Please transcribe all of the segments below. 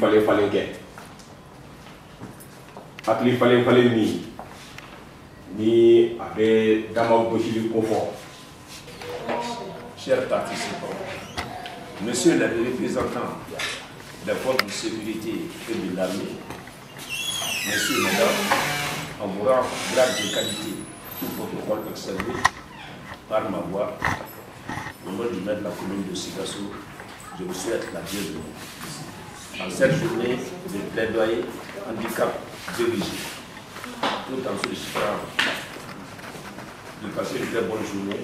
ka se ka na hakili falen falen kɛ hakili falen falen min ni a bɛ dama gosili ko fɔ Chers participants, Monsieur le représentant des forces de sécurité et de l'armée, Messieurs, Mesdames, en vous rend grade de qualité, tout protocole observé par ma voix, au nom du maire de la commune de Sigasso, je vous souhaite la bienvenue. En cette journée de plaidoyer handicap dirigé, tout en sollicitant de passer une très bonne journée,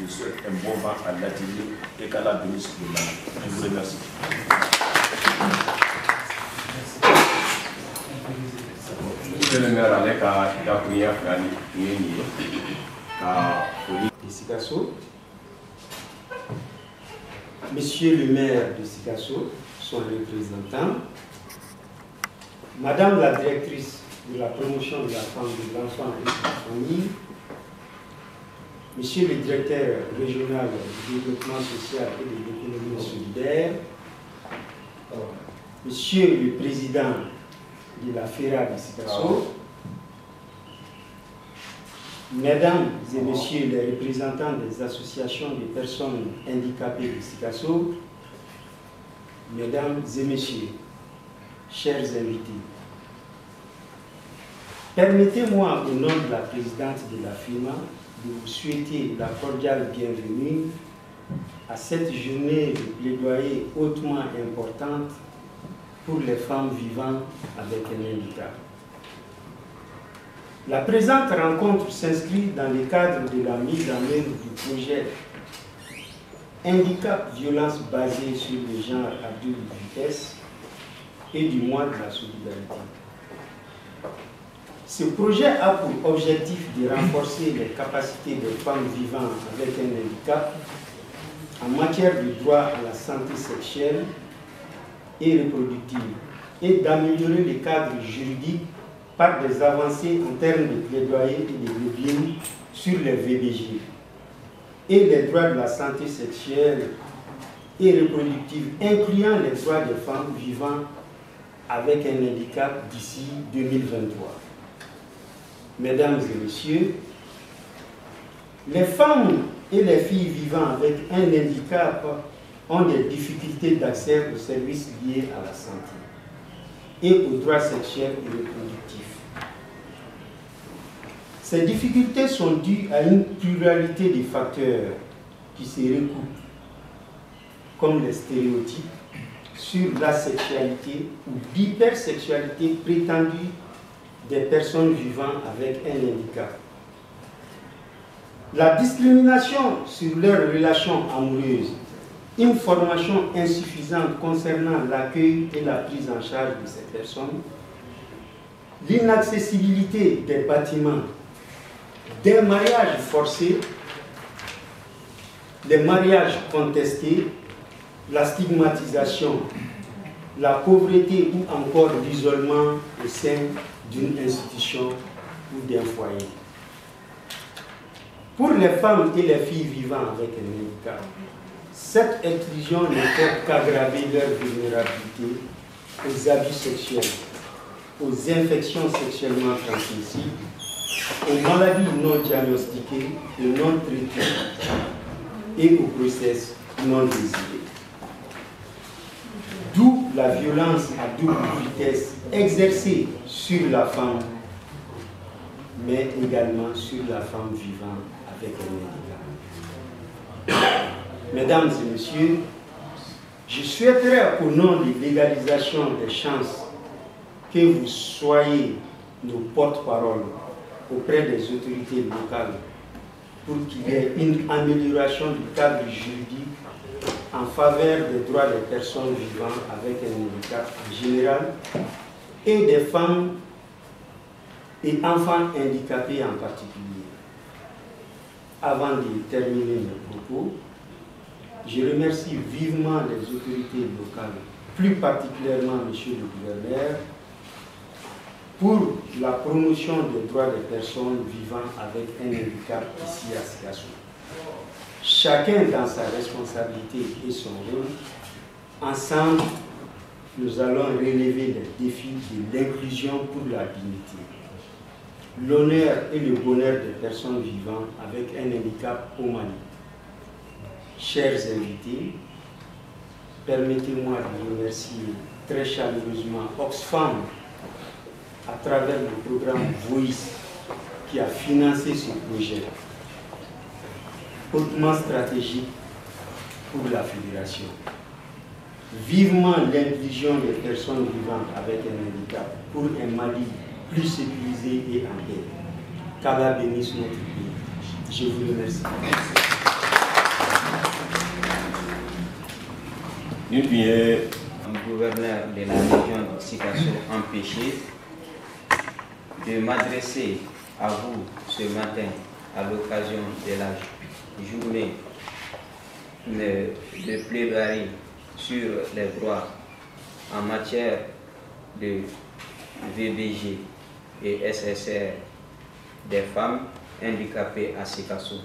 je souhaite un bon vent à l'atelier et qu'Allah bénisse le monde. Je vous remercie. monsieur le maire de de représentant, Madame la directrice de la promotion de la femme, de l'enfant et de la famille, Monsieur le directeur régional du développement social et de l'économie solidaire, Monsieur le président de la FERA de Sikasso, Mesdames et Messieurs les représentants des associations de personnes handicapées de Sikasso, Mesdames et Messieurs, chers invités, permettez-moi au nom de la présidente de la FIMA de vous souhaiter la cordiale bienvenue à cette journée de plaidoyer hautement importante pour les femmes vivant avec un handicap. La présente rencontre s'inscrit dans le cadre de la mise en œuvre du projet Handicap Violence basée sur le genre à double vitesse et du mois de la solidarité. Ce projet a pour objectif de renforcer les capacités des femmes vivant avec un handicap en matière de droit à la santé sexuelle et reproductive et d'améliorer le cadre juridique par des avancées en termes de plaidoyer et de lobbying sur les VBG et les droits de la santé sexuelle et reproductive, incluant les droits des femmes vivant avec un handicap d'ici 2023. Mesdames et messieurs, les femmes et les filles vivant avec un handicap ont des difficultés d'accès aux services liés à la santé et aux droits sexuels et reproductifs. Ces difficultés sont dues à une pluralité de facteurs qui se recoupent, comme les stéréotypes sur la sexualité ou l'hypersexualité prétendue des personnes vivant avec un handicap. La discrimination sur leurs relations amoureuses, une formation insuffisante concernant l'accueil et la prise en charge de ces personnes, l'inaccessibilité des bâtiments, des mariages forcés, des mariages contestés, la stigmatisation, la pauvreté ou encore l'isolement au sein d'une institution ou d'un foyer. Pour les femmes et les filles vivant avec un handicap, cette exclusion ne fait qu'aggraver leur vulnérabilité aux abus sexuels, aux infections sexuellement transmissibles, aux maladies non diagnostiquées et non traitées et aux grossesses non désirées. D'où la violence à double vitesse exercée sur la femme, mais également sur la femme vivant avec un handicap. Mesdames et messieurs, je souhaiterais au nom de l'égalisation des chances que vous soyez nos porte-parole auprès des autorités locales pour qu'il y ait une amélioration du cadre juridique en faveur des droits des personnes vivant avec un handicap général et des femmes et enfants handicapés en particulier. Avant de terminer mes propos, je remercie vivement les autorités locales, plus particulièrement M. le gouverneur, pour la promotion des droits des personnes vivant avec un handicap ici à Sikasso. Chacun dans sa responsabilité et son rôle Ensemble, nous allons relever les défis de l'inclusion pour la dignité, l'honneur et le bonheur des personnes vivant avec un handicap au Mali. Chers invités, permettez-moi de remercier très chaleureusement Oxfam à travers le programme Voice qui a financé ce projet hautement stratégique pour la fédération. Vivement l'inclusion des personnes vivant avec un handicap pour un Mali plus sécurisé et en paix. Qu'Allah bénisse notre pays. Je vous remercie. Un gouverneur de la région de Sikasso empêché de m'adresser à vous ce matin à l'occasion de la journée de, plaidoirie sur les droits en matière de VBG et SSR des femmes handicapées à Sikasso.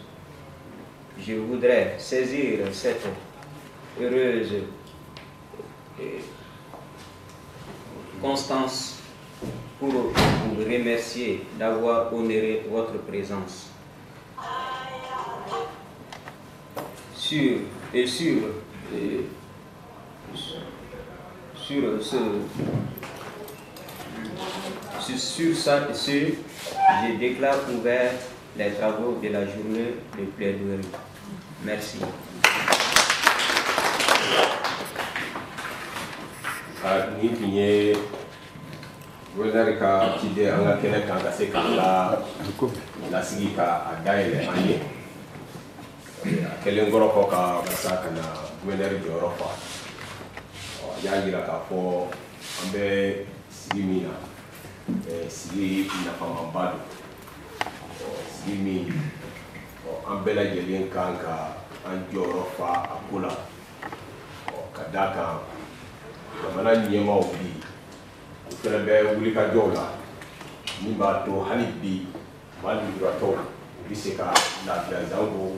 Je voudrais saisir cette heureuse euh, Constance pour vous remercier d'avoir honoré votre présence. Sur et sur, euh, sur ce sur, sur ça, ce, je déclare ouvert les travaux de la journée de plaidoirie. Merci. a gouverneur ka ciden an ka kɛnɛ kan ka se k'an k'a lasigi ka a dayɛlɛ an ye a kɛlen kɔrɔ kɔ ka masa ka na gouverneur jɔyɔrɔ fa ɔ a y'a yira k'a fɔ an bɛ sigi min na sigi nafamanba don sigi min an bɛɛ lajɛlen kan ka an jɔyɔrɔ fa a ko la ka d'a kan jamana ɲɛmaaw bi fɛnɛ bɛ wulikajɔw la min b'a to hali bi maa lujuratɔw u bɛ se ka lafiya zanko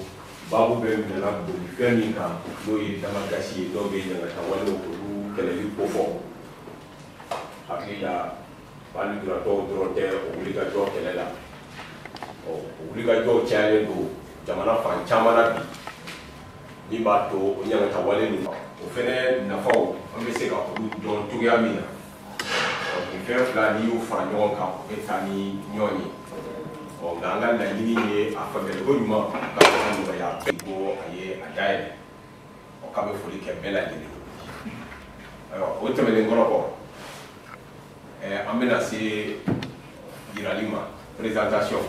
baabu bɛ minɛna boli fɛn min kan n'o ye damagasi ye dɔw bɛ ɲangata walew olu kɛlɛli kofɔ hakili la maa lujuratɔw dɔrɔn tɛ o wulikajɔ kɛlɛ la ɔ o wulikajɔw cayalen don jamana fan caman na bi. Min b'a to o ɲangata wale ninnu o fɛnɛ nafaw an bɛ se ka olu dɔn cogoya min na fɛn fila n'i y'u fara ɲɔgɔn kan o bɛ taa ni ɲɔgɔn ye. Ɔ nka an ka laɲini ye a faamuyali ko ɲuman ka se ka nɔgɔya ko a ye a dayɛlɛ. Ɔ k'a bɛ foli kɛ bɛɛ lajɛlen ayiwa o tɛmɛnen kɔrɔ kɔ ɛɛ an bɛna se yirali ma présentation.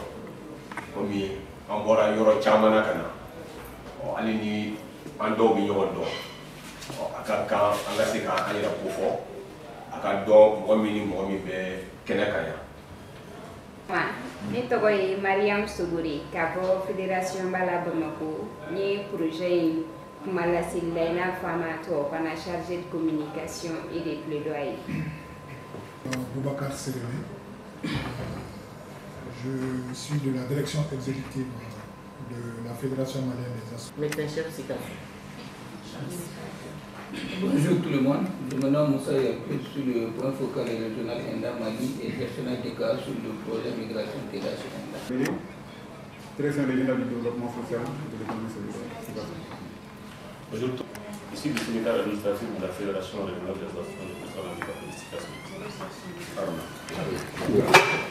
Komi an bɔra yɔrɔ caman na ka na. Ɔ hali ni an dɔw bɛ ɲɔgɔn dɔn ɔ a ka kan an ka se k'an yɛrɛ ko fɔ a ka dɔn mɔgɔ min ni mɔgɔ min bɛ kɛnɛ kan yan Wa, ne tɔgɔ ye mariam sogore ka bɔ fédération bala bamako n ye projet in kuma laseli la i n'a fɔ an b'a tubabukan na chargé de communication et de plaidoyer Boubacar Séréné. Je suis de la direction exécutive de la Fédération malienne des associations. Bonjour tout le monde, je me nomme Moussa Yakoub, je suis le point focal régional Enda Mali et gestionnaire des cas sur le projet migration intégration Enda. Direction régionale du développement social et de l'économie solidaire. Bonjour, ici le secrétaire administratif de la Fédération régionale des associations de personnes handicapées de.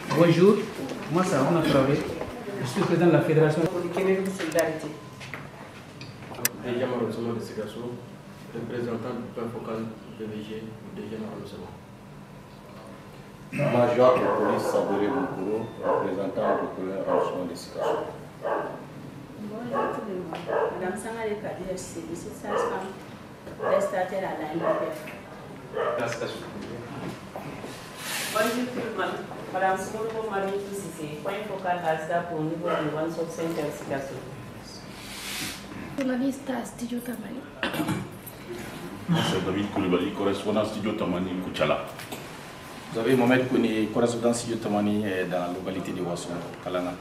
Bonjour, moi c'est Traoré, je suis président de la fédération. Pour le de solidarité. Déjà Marosoma de Sikasso, représentant du point focal PVG déjà Marosoma. Major de police Sabori Mukuro, représentant du procureur arrondissement de Sikasso. Bonjour tout le monde. Madame Sangare Kadir, c'est ici sage-femme, prestataire à la MPF. Bonjour tout le monde. Madame Smolko Marie Toussissé, point focal ASDA pour le niveau du One Stop Center Sikasso. Journaliste à Studio Tamani. C'est David Koulibaly, correspondant studio Tamani Kouchala. Vous avez Mohamed Kouni, correspondant studio Tamani euh, dans la localité de Wasson, Kalana.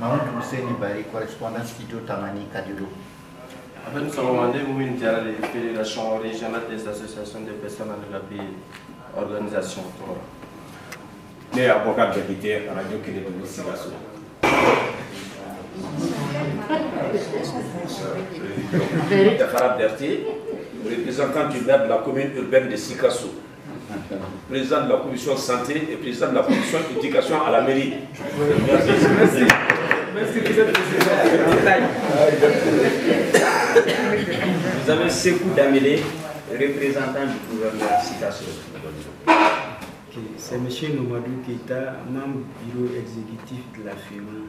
Mahmoud Hussein Bari, correspondant studio Tamani. En fait, nous sommes demandé une la Fédération régionale des associations de personnes handicapées, organisation. Ne ye avocat député radio Kélédougou Sikasso. Tafara Berthier, représentant du maire de la commune urbaine de Sikasso, président de la commission santé et président de la commission éducation à la mairie. Merci. Merci. Vous avez Sekou Damélé, représentant du gouvernement de Sikasso. C'est M. Nomadou Keita, membre du bureau exécutif de la FEMA,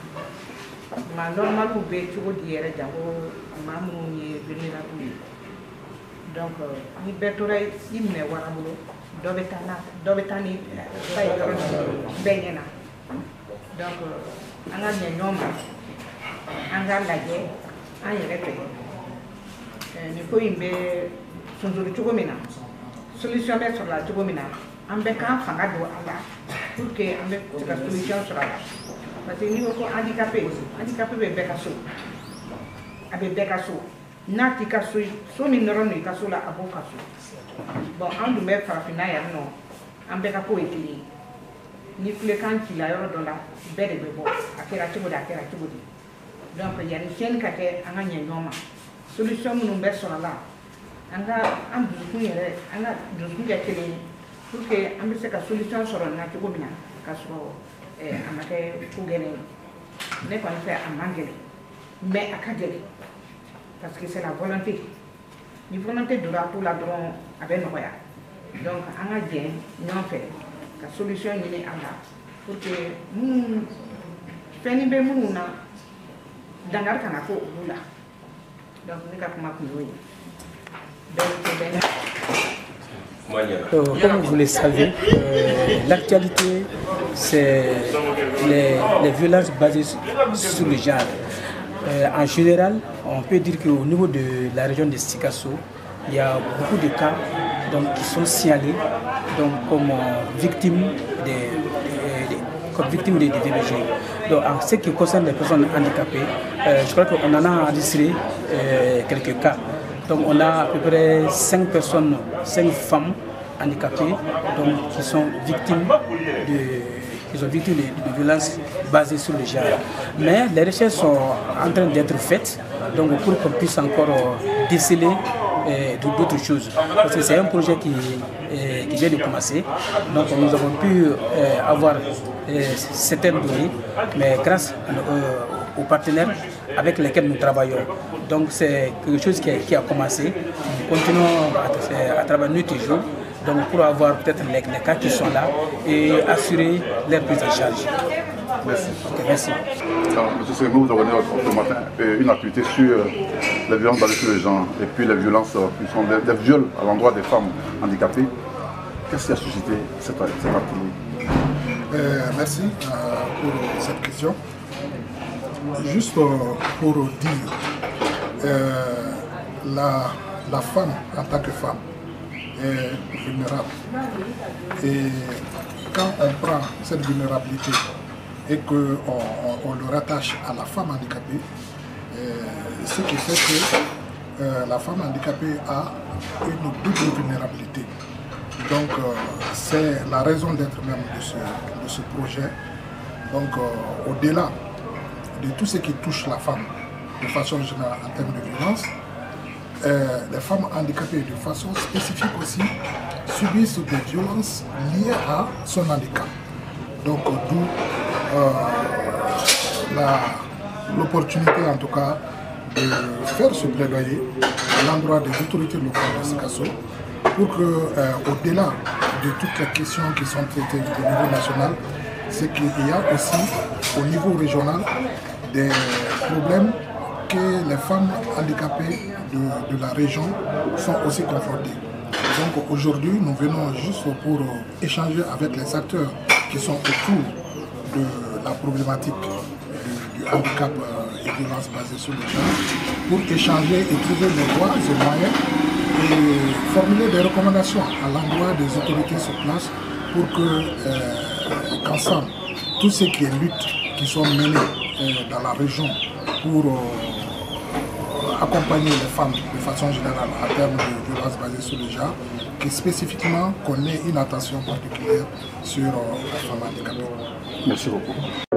ma normaliw bɛ cogo di yɛrɛ janko maa minnu ye vulnérable ye donc ni bɛɛ tora i minɛ wara bolo dɔ bɛ taa na dɔ bɛ taa ni ba ye yɔrɔ bɛɛ ɲɛna donc an ka ɲɛ ɲɔgɔn ma an k'a lajɛ an yɛrɛ fɛ nin ko in bɛ sunjuru cogo min na solution bɛ sɔrɔ la cogo min na an bɛ k'an fanga don a la pour que an bɛ se ka solution sɔrɔ a la parce que n'i ko ko handicapé handicapé bɛ bɛɛ ka so a bɛ bɛɛ ka so n'a t'i ka so so min nɔrɔ no i ka so la a b'o ka so bon an dun bɛ farafinna yan nɔ an bɛɛ ka ko ye kelen ye ni kulekan cila yɔrɔ dɔ la bɛɛ de bɛ bɔ a kɛra cogo di a kɛra cogo di donc yanni fiɲɛni ka kɛ an ka ɲɛ ɲɔgɔn ma solution minnu bɛ sɔrɔ la an ka an dusukun yɛrɛ an ka dusukun kɛ kelen ye pour que an bɛ se ka solution sɔrɔ nin na cogo min na ka sɔrɔ a ma kɛ ko gɛlɛn ye ne kɔni fɛ a man gɛlɛn mais a ka gɛlɛn parce que c'est la volonté. Ni volonté donna ko la dɔrɔn a bɛ nɔgɔya donc an ka jɛ ɲɔgɔn fɛ ka solution ɲini a la pour que minnu fɛnni bɛ minnu na dankari kana ko olu la donc ne ka kuma kun y'o ye bɛɛ tɛ bɛɛ la. Euh, comme vous le savez, euh, l'actualité, c'est les, les, violences basées sur le genre. Euh, en général, on peut dire qu'au niveau de la région de Sikasso, il y a beaucoup de cas donc, qui sont signalés donc, comme comme victimes des, des. Donc, en ce qui concerne les personnes handicapées, je crois qu'on en a enregistré quelques cas. Donc on a à peu près 5 personnes, 5 femmes handicapées donc, qui sont victimes de, qui sont victimes de, de violences basées sur le genre. Mais les recherches sont en train d'être faites donc, pour qu'on puisse encore déceler euh, d'autres choses. Parce que c'est un projet qui, euh, vient de commencer. Donc nous avons pu euh, avoir certaines données, mais grâce aux partenaires avec lesquels nous travaillons. Donc c'est quelque chose qui a, qui a, commencé. Nous continuons à, à travailler nuit et jour donc pour avoir peut-être les, les, cas qui sont là et assurer leur prise en charge. Merci. Okay, merci. Alors, Monsieur Sémou, vous avez ce matin une activité sur les violences basées sur les gens et puis les violences qui sont des, des viols à l'endroit des femmes handicapées. Qu'est-ce qui a suscité cette, cette activité? Euh, Merci euh, pour cette question. Juste euh, pour dire, la, la femme en tant que femme vulnérable. Et quand on prend cette vulnérabilité et qu'on on, le rattache à la femme handicapée, ce qui fait que euh, la femme handicapée a une double vulnérabilité. Donc euh, c'est la raison d'être même de ce, projet. Donc euh, au-delà de tout ce qui touche la femme de façon générale en termes de violence, les femmes handicapées de façon spécifique aussi subissent des violences liées à son handicap. Donc d'où l'opportunité en tout cas de faire ce plaidoyer à l'endroit des autorités locales de Sikasso pour que, euh, au-delà de toutes les questions qui sont traitées au niveau national, c'est qu'il y a aussi au niveau régional des problèmes que les femmes handicapées de, de la région sont aussi confrontées. Donc aujourd'hui, nous venons juste pour échanger avec les acteurs qui sont autour de la problématique du, handicap et et violences basées sur le genre, pour échanger et trouver les voies et moyens et formuler des recommandations à l'endroit des autorités sur place pour que euh, qu'ensemble, tous ceux qui luttes qui sont menés euh, dans la région pour euh, accompagner les femmes de façon générale en termes de violences basées sur le genre, et spécifiquement qu'on ait une attention particulière sur les femmes handicapées. Merci beaucoup.